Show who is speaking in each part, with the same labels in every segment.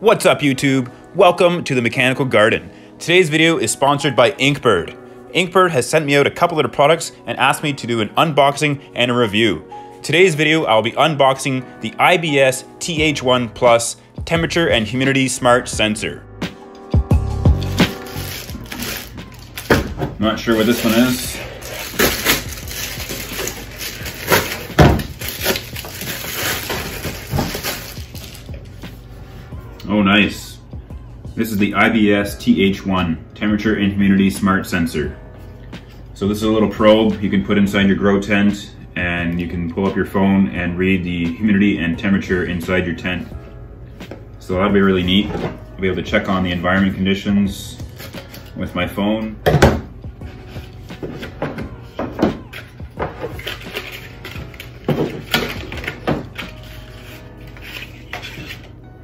Speaker 1: What's up YouTube? Welcome to the Mechanical Garden. Today's video is sponsored by Inkbird. Inkbird has sent me out a couple of their products and asked me to do an unboxing and a review. Today's video, I'll be unboxing the IBS TH1 Plus Temperature and Humidity Smart Sensor. Not sure what this one is. Oh, nice. This is the IBS TH1 Temperature and Humidity Smart Sensor. So this is a little probe you can put inside your grow tent and you can pull up your phone and read the humidity and temperature inside your tent. So that'll be really neat. I'll be able to check on the environment conditions with my phone.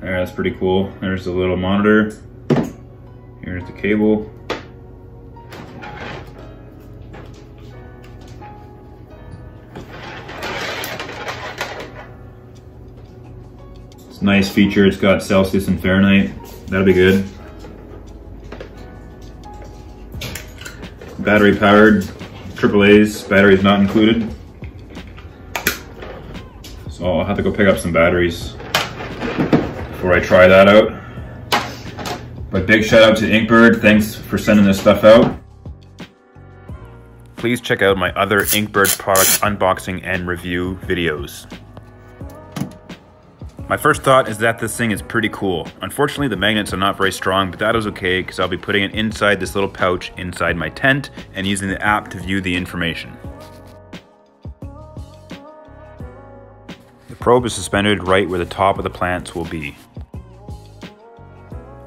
Speaker 1: That's pretty cool. There's the little monitor. Here's the cable. It's a nice feature. It's got Celsius and Fahrenheit. That'll be good. Battery powered, AAA's, batteries not included. So I'll have to go pick up some batteries before I try that out. But big shout out to Inkbird. Thanks for sending this stuff out. Please check out my other Inkbird product unboxing and review videos. My first thought is that this thing is pretty cool. Unfortunately, the magnets are not very strong, but that is okay because I'll be putting it inside this little pouch inside my tent and using the app to view the information. The probe is suspended right where the top of the plants will be.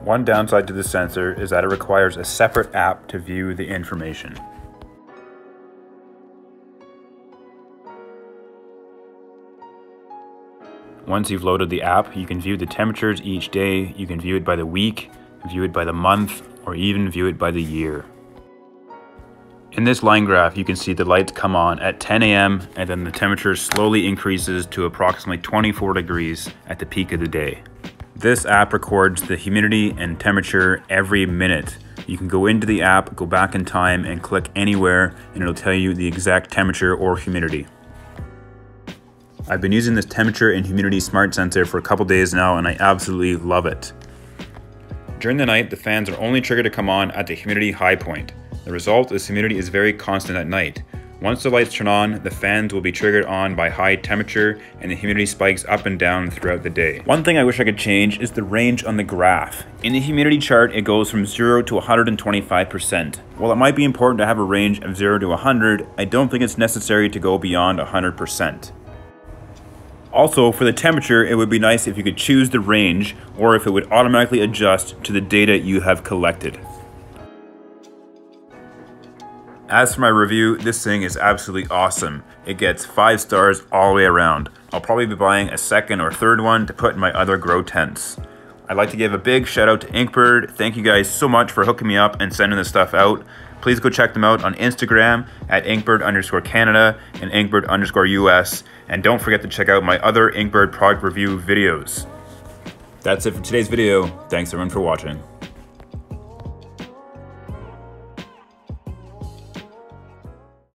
Speaker 1: One downside to the sensor is that it requires a separate app to view the information. Once you've loaded the app, you can view the temperatures each day, you can view it by the week, view it by the month, or even view it by the year. In this line graph, you can see the lights come on at 10 a.m. and then the temperature slowly increases to approximately 24 degrees at the peak of the day. This app records the humidity and temperature every minute. You can go into the app, go back in time, and click anywhere, and it'll tell you the exact temperature or humidity. I've been using this temperature and humidity smart sensor for a couple days now, and I absolutely love it. During the night, the fans are only triggered to come on at the humidity high point. The result is humidity is very constant at night. Once the lights turn on, the fans will be triggered on by high temperature and the humidity spikes up and down throughout the day. One thing I wish I could change is the range on the graph. In the humidity chart, it goes from 0 to 125%. While it might be important to have a range of 0 to 100, I don't think it's necessary to go beyond 100%. Also, for the temperature, it would be nice if you could choose the range or if it would automatically adjust to the data you have collected. As for my review, this thing is absolutely awesome. It gets 5 stars all the way around. I'll probably be buying a second or third one to put in my other grow tents. I'd like to give a big shout out to Inkbird. Thank you guys so much for hooking me up and sending this stuff out. Please go check them out on Instagram at Inkbird underscore Canada and Inkbird underscore US. And don't forget to check out my other Inkbird product review videos. That's it for today's video. Thanks everyone for watching.